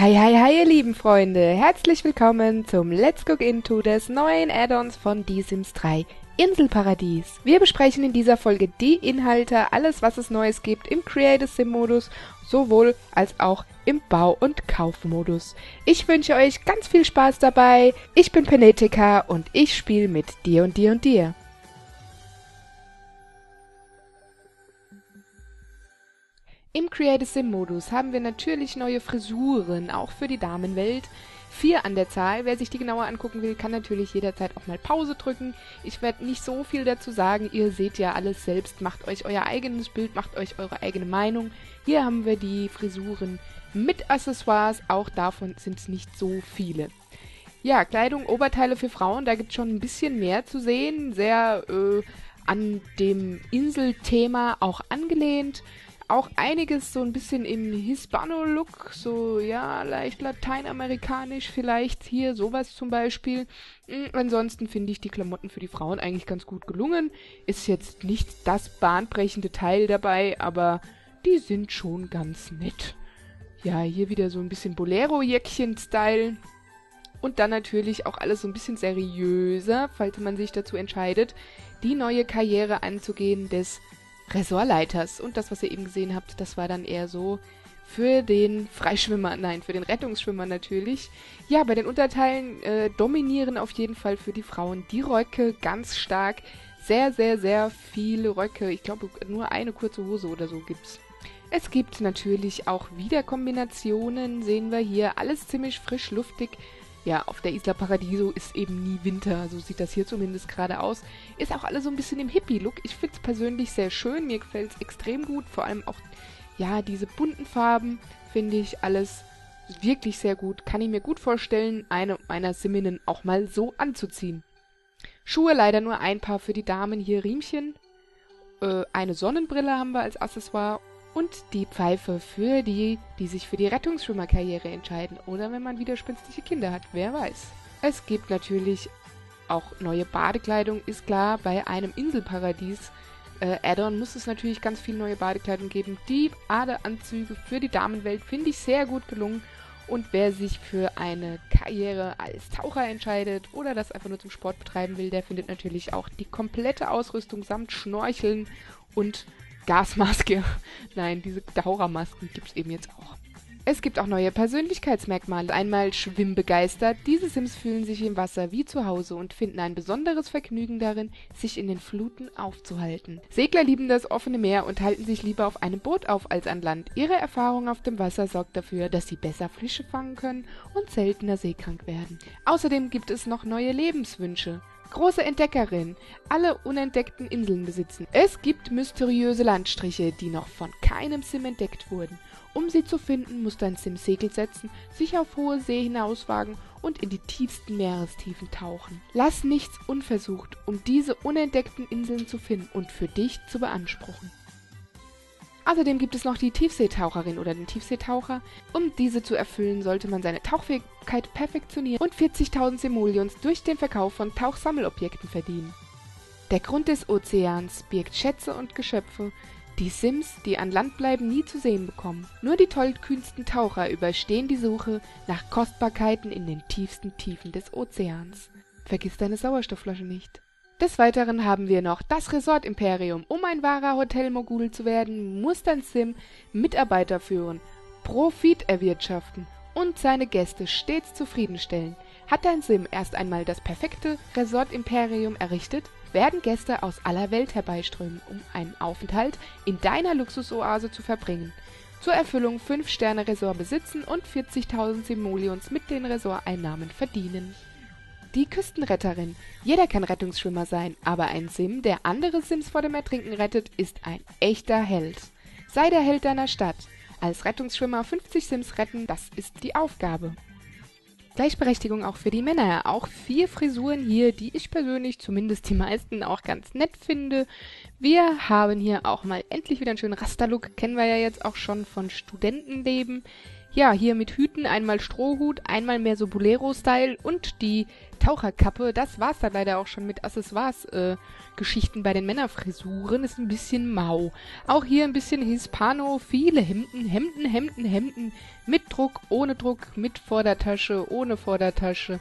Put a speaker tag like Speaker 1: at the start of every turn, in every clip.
Speaker 1: Hi, hi, hi, ihr lieben Freunde. Herzlich willkommen zum Let's Go Into des neuen Add-ons von The Sims 3 Inselparadies. Wir besprechen in dieser Folge die Inhalte, alles was es Neues gibt im Creative Sim Modus, sowohl als auch im Bau- und Kaufmodus. Ich wünsche euch ganz viel Spaß dabei. Ich bin Penetica und ich spiele mit dir und dir und dir. Im Creative Sim Modus haben wir natürlich neue Frisuren, auch für die Damenwelt. Vier an der Zahl. Wer sich die genauer angucken will, kann natürlich jederzeit auch mal Pause drücken. Ich werde nicht so viel dazu sagen. Ihr seht ja alles selbst. Macht euch euer eigenes Bild, macht euch eure eigene Meinung. Hier haben wir die Frisuren mit Accessoires. Auch davon sind es nicht so viele. Ja, Kleidung, Oberteile für Frauen, da gibt es schon ein bisschen mehr zu sehen. Sehr äh, an dem Inselthema auch angelehnt auch einiges so ein bisschen im Hispano-Look, so ja, leicht lateinamerikanisch vielleicht hier, sowas zum Beispiel. Mhm, ansonsten finde ich die Klamotten für die Frauen eigentlich ganz gut gelungen. Ist jetzt nicht das bahnbrechende Teil dabei, aber die sind schon ganz nett. Ja, hier wieder so ein bisschen Bolero-Jäckchen-Style. Und dann natürlich auch alles so ein bisschen seriöser, falls man sich dazu entscheidet, die neue Karriere anzugehen des Ressortleiters. Und das, was ihr eben gesehen habt, das war dann eher so für den Freischwimmer, nein, für den Rettungsschwimmer natürlich. Ja, bei den Unterteilen äh, dominieren auf jeden Fall für die Frauen die Röcke ganz stark. Sehr, sehr, sehr viele Röcke. Ich glaube, nur eine kurze Hose oder so gibt's. Es gibt natürlich auch Wiederkombinationen, sehen wir hier. Alles ziemlich frisch, luftig ja, auf der Isla Paradiso ist eben nie Winter. So sieht das hier zumindest gerade aus. Ist auch alles so ein bisschen im Hippie-Look. Ich finde es persönlich sehr schön. Mir gefällt es extrem gut. Vor allem auch, ja, diese bunten Farben finde ich alles wirklich sehr gut. Kann ich mir gut vorstellen, eine meiner Siminnen auch mal so anzuziehen. Schuhe leider nur ein Paar für die Damen. Hier Riemchen. Äh, eine Sonnenbrille haben wir als Accessoire und die Pfeife für die, die sich für die Rettungsschwimmerkarriere entscheiden oder wenn man widerspenstige Kinder hat, wer weiß. Es gibt natürlich auch neue Badekleidung, ist klar, bei einem Inselparadies äh, Add-on muss es natürlich ganz viel neue Badekleidung geben. Die Badeanzüge für die Damenwelt finde ich sehr gut gelungen. Und wer sich für eine Karriere als Taucher entscheidet oder das einfach nur zum Sport betreiben will, der findet natürlich auch die komplette Ausrüstung samt Schnorcheln und Gasmaske. Nein, diese Tauchermasken gibt es eben jetzt auch. Es gibt auch neue Persönlichkeitsmerkmale. Einmal schwimmbegeistert. Diese Sims fühlen sich im Wasser wie zu Hause und finden ein besonderes Vergnügen darin, sich in den Fluten aufzuhalten. Segler lieben das offene Meer und halten sich lieber auf einem Boot auf als an Land. Ihre Erfahrung auf dem Wasser sorgt dafür, dass sie besser Fische fangen können und seltener seekrank werden. Außerdem gibt es noch neue Lebenswünsche. Große Entdeckerin. Alle unentdeckten Inseln besitzen. Es gibt mysteriöse Landstriche, die noch von keinem Sim entdeckt wurden. Um sie zu finden, muss dein Sim Segel setzen, sich auf hohe See hinauswagen und in die tiefsten Meerestiefen tauchen. Lass nichts unversucht, um diese unentdeckten Inseln zu finden und für dich zu beanspruchen. Außerdem gibt es noch die Tiefseetaucherin oder den Tiefseetaucher. Um diese zu erfüllen, sollte man seine Tauchfähigkeit perfektionieren und 40.000 Simoleons durch den Verkauf von Tauchsammelobjekten verdienen. Der Grund des Ozeans birgt Schätze und Geschöpfe, die Sims, die an Land bleiben, nie zu sehen bekommen. Nur die tollkühnsten Taucher überstehen die Suche nach Kostbarkeiten in den tiefsten Tiefen des Ozeans. Vergiss deine Sauerstoffflasche nicht. Des Weiteren haben wir noch das Resort Imperium. Um ein wahrer Hotelmogul zu werden, muss dein Sim Mitarbeiter führen, Profit erwirtschaften und seine Gäste stets zufriedenstellen. Hat dein Sim erst einmal das perfekte Resort Imperium errichtet, werden Gäste aus aller Welt herbeiströmen, um einen Aufenthalt in deiner Luxusoase zu verbringen. Zur Erfüllung 5 Sterne Resort besitzen und 40.000 Simoleons mit den Resort-Einnahmen verdienen. Die Küstenretterin. Jeder kann Rettungsschwimmer sein, aber ein Sim, der andere Sims vor dem Ertrinken rettet, ist ein echter Held. Sei der Held deiner Stadt. Als Rettungsschwimmer 50 Sims retten, das ist die Aufgabe. Gleichberechtigung auch für die Männer. Auch vier Frisuren hier, die ich persönlich, zumindest die meisten, auch ganz nett finde. Wir haben hier auch mal endlich wieder einen schönen Rasterlook. Kennen wir ja jetzt auch schon von Studentenleben. Ja, hier mit Hüten, einmal Strohhut, einmal mehr so Bolero-Style und die Taucherkappe. Das war's dann leider auch schon mit Accessoires-Geschichten äh, bei den Männerfrisuren. Ist ein bisschen mau. Auch hier ein bisschen Hispano, viele Hemden, Hemden, Hemden, Hemden. Mit Druck, ohne Druck, mit Vordertasche, ohne Vordertasche.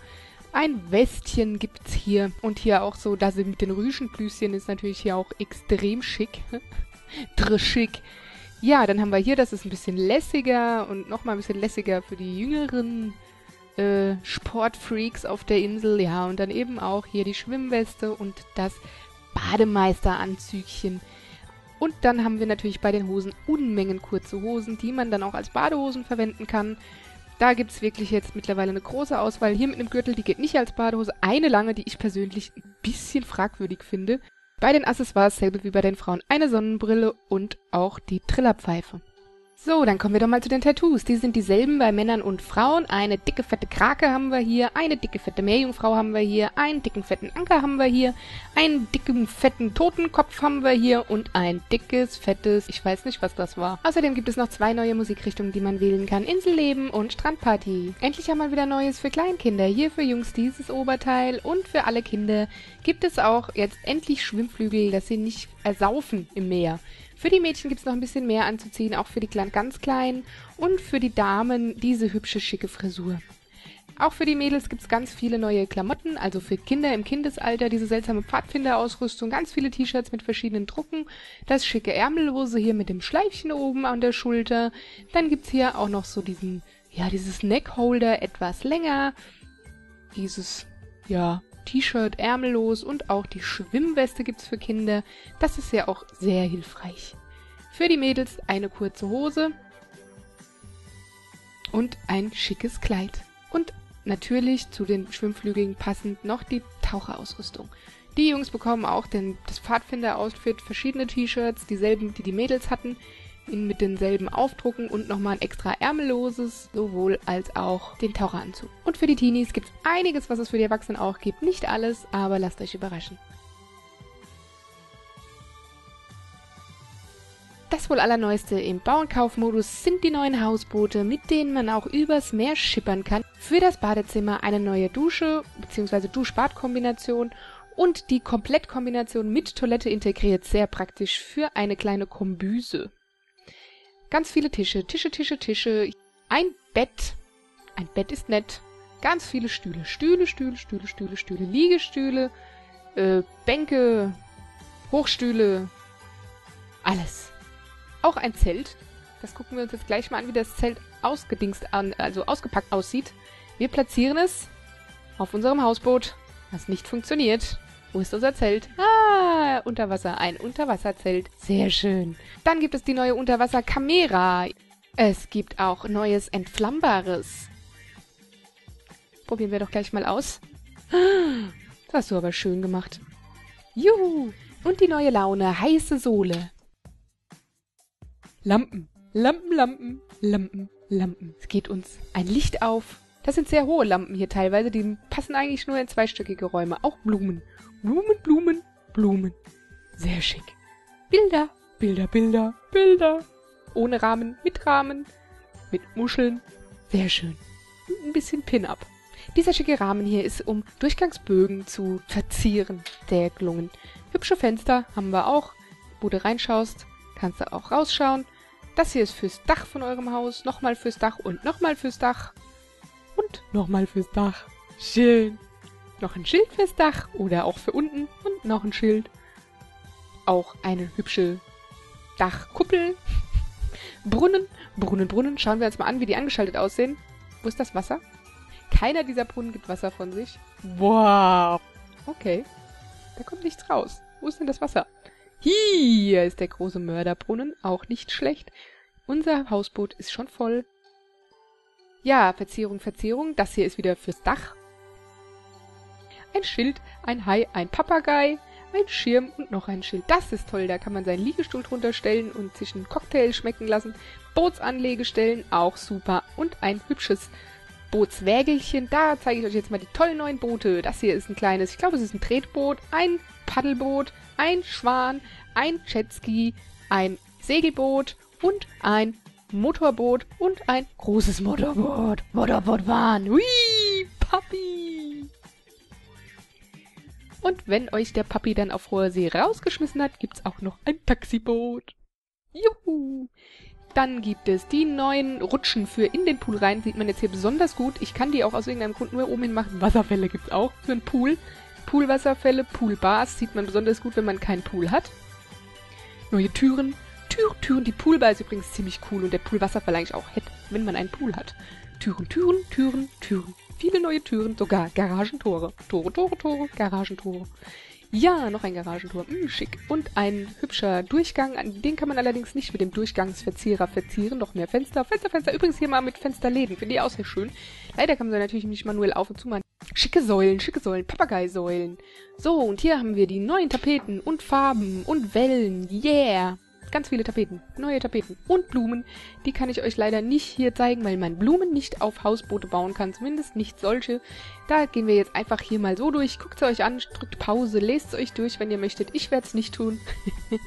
Speaker 1: Ein Westchen gibt's hier. Und hier auch so, da sind mit den Rüschenblüschen ist natürlich hier auch extrem schick. Dr schick. Ja, dann haben wir hier, das ist ein bisschen lässiger und nochmal ein bisschen lässiger für die jüngeren äh, Sportfreaks auf der Insel. Ja, und dann eben auch hier die Schwimmweste und das Bademeisteranzügchen. Und dann haben wir natürlich bei den Hosen Unmengen kurze Hosen, die man dann auch als Badehosen verwenden kann. Da gibt es wirklich jetzt mittlerweile eine große Auswahl. Hier mit einem Gürtel, die geht nicht als Badehose. Eine lange, die ich persönlich ein bisschen fragwürdig finde. Bei den Accessoires selbe wie bei den Frauen eine Sonnenbrille und auch die Trillerpfeife. So, dann kommen wir doch mal zu den Tattoos. Die sind dieselben bei Männern und Frauen. Eine dicke, fette Krake haben wir hier, eine dicke, fette Meerjungfrau haben wir hier, einen dicken, fetten Anker haben wir hier, einen dicken, fetten Totenkopf haben wir hier und ein dickes, fettes, ich weiß nicht, was das war. Außerdem gibt es noch zwei neue Musikrichtungen, die man wählen kann. Inselleben und Strandparty. Endlich haben wir wieder Neues für Kleinkinder. Hier für Jungs dieses Oberteil und für alle Kinder gibt es auch jetzt endlich Schwimmflügel, dass sie nicht ersaufen im Meer. Für die Mädchen gibt es noch ein bisschen mehr anzuziehen, auch für die ganz Kleinen und für die Damen diese hübsche, schicke Frisur. Auch für die Mädels gibt es ganz viele neue Klamotten, also für Kinder im Kindesalter diese seltsame Pfadfinderausrüstung, ganz viele T-Shirts mit verschiedenen Drucken, das schicke Ärmellose hier mit dem Schleifchen oben an der Schulter. Dann gibt's hier auch noch so diesen, ja, dieses Neckholder etwas länger, dieses, ja, T-Shirt ärmellos und auch die Schwimmweste gibt's für Kinder. Das ist ja auch sehr hilfreich. Für die Mädels eine kurze Hose und ein schickes Kleid. Und natürlich zu den Schwimmflügeln passend noch die Taucherausrüstung. Die Jungs bekommen auch den, das Pfadfinder-Outfit, verschiedene T-Shirts, dieselben, die die Mädels hatten ihn mit denselben Aufdrucken und nochmal ein extra ärmelloses, sowohl als auch den Taucheranzug. Und für die Teenies gibt es einiges, was es für die Erwachsenen auch gibt. Nicht alles, aber lasst euch überraschen. Das wohl allerneueste im Bau- und Kaufmodus sind die neuen Hausboote, mit denen man auch übers Meer schippern kann. Für das Badezimmer eine neue Dusche bzw. Dusch-Bad-Kombination und die Komplettkombination mit Toilette integriert, sehr praktisch für eine kleine Kombüse. Ganz viele Tische, Tische, Tische, Tische. Ein Bett. Ein Bett ist nett. Ganz viele Stühle. Stühle, Stühle, Stühle, Stühle, Stühle. Liegestühle, äh, Bänke, Hochstühle. Alles. Auch ein Zelt. Das gucken wir uns jetzt gleich mal an, wie das Zelt ausgedingst an, also ausgepackt aussieht. Wir platzieren es auf unserem Hausboot, was nicht funktioniert. Wo ist unser Zelt? Ah, unter Wasser. Ein Unterwasserzelt. Sehr schön. Dann gibt es die neue Unterwasserkamera. Es gibt auch neues Entflammbares. Probieren wir doch gleich mal aus. Das hast du aber schön gemacht. Juhu! Und die neue Laune, heiße Sohle. Lampen, Lampen, Lampen, Lampen, Lampen. Es geht uns ein Licht auf. Das sind sehr hohe Lampen hier teilweise, die passen eigentlich nur in zweistöckige Räume. Auch Blumen. Blumen, Blumen, Blumen. Sehr schick. Bilder, Bilder, Bilder, Bilder. Ohne Rahmen, mit Rahmen, mit Muscheln. Sehr schön. Und ein bisschen Pin-Up. Dieser schicke Rahmen hier ist, um Durchgangsbögen zu verzieren. Sehr gelungen. Hübsche Fenster haben wir auch. Wo du reinschaust, kannst du auch rausschauen. Das hier ist fürs Dach von eurem Haus, nochmal fürs Dach und nochmal fürs Dach. Und nochmal fürs Dach. Schön. Noch ein Schild fürs Dach oder auch für unten und noch ein Schild. Auch eine hübsche Dachkuppel. Brunnen, Brunnen, Brunnen. Schauen wir uns mal an, wie die angeschaltet aussehen. Wo ist das Wasser? Keiner dieser Brunnen gibt Wasser von sich. Wow. Okay. Da kommt nichts raus. Wo ist denn das Wasser? Hier ist der große Mörderbrunnen. Auch nicht schlecht. Unser Hausboot ist schon voll. Ja, Verzierung, Verzierung. Das hier ist wieder fürs Dach ein Schild, ein Hai, ein Papagei, ein Schirm und noch ein Schild. Das ist toll, da kann man seinen Liegestuhl drunter stellen und sich einen Cocktail schmecken lassen. Bootsanlegestellen, auch super. Und ein hübsches Bootswägelchen. Da zeige ich euch jetzt mal die tollen neuen Boote. Das hier ist ein kleines, ich glaube es ist ein Tretboot, ein Paddelboot, ein Schwan, ein Jetski, ein Segelboot und ein Motorboot und ein großes Motorboot. Motorbootbahn. Hui, Papi. Und wenn euch der Papi dann auf hoher See rausgeschmissen hat, gibt's auch noch ein Taxiboot. Juhu. Dann gibt es die neuen Rutschen für in den Pool rein. Sieht man jetzt hier besonders gut. Ich kann die auch aus irgendeinem Grund nur oben hin machen. Wasserfälle gibt's auch für einen Pool. Poolwasserfälle, Poolbars sieht man besonders gut, wenn man keinen Pool hat. Neue Türen. Tür, Türen. Die Poolbar ist übrigens ziemlich cool und der Poolwasserfall eigentlich auch hätte, wenn man einen Pool hat. Türen, Türen, Türen, Türen. Viele neue Türen, sogar Garagentore. Tore, Tore, Tore, Garagentore. Ja, noch ein Garagentor. Hm, schick. Und ein hübscher Durchgang. Den kann man allerdings nicht mit dem Durchgangsverzierer verzieren. Noch mehr Fenster. Fenster, Fenster. Übrigens hier mal mit Fensterläden. Finde ich auch sehr schön. Leider kann man sie natürlich nicht manuell auf und zu machen. Schicke Säulen, schicke Säulen, Papageisäulen. So, und hier haben wir die neuen Tapeten und Farben und Wellen. Yeah! Ganz viele Tapeten, neue Tapeten und Blumen. Die kann ich euch leider nicht hier zeigen, weil man Blumen nicht auf Hausboote bauen kann. Zumindest nicht solche. Da gehen wir jetzt einfach hier mal so durch. Guckt es euch an, drückt Pause, lest es euch durch, wenn ihr möchtet. Ich werde es nicht tun.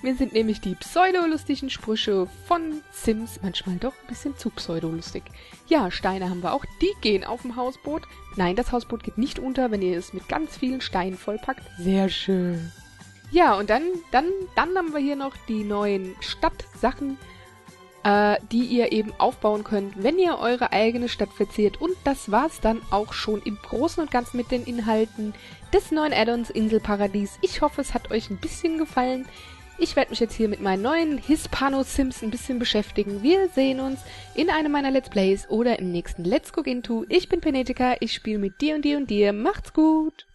Speaker 1: Wir sind nämlich die pseudolustigen Sprüche von Sims. Manchmal doch ein bisschen zu pseudolustig. Ja, Steine haben wir auch. Die gehen auf dem Hausboot. Nein, das Hausboot geht nicht unter, wenn ihr es mit ganz vielen Steinen vollpackt. Sehr schön. Ja, und dann, dann, dann haben wir hier noch die neuen Stadtsachen, äh, die ihr eben aufbauen könnt, wenn ihr eure eigene Stadt verziert. Und das war's dann auch schon im Großen und Ganzen mit den Inhalten des neuen Addons Inselparadies. Ich hoffe, es hat euch ein bisschen gefallen. Ich werde mich jetzt hier mit meinen neuen Hispano-Sims ein bisschen beschäftigen. Wir sehen uns in einem meiner Let's Plays oder im nächsten Let's Go Into. Ich bin Penetica, ich spiele mit dir und dir und dir. Macht's gut!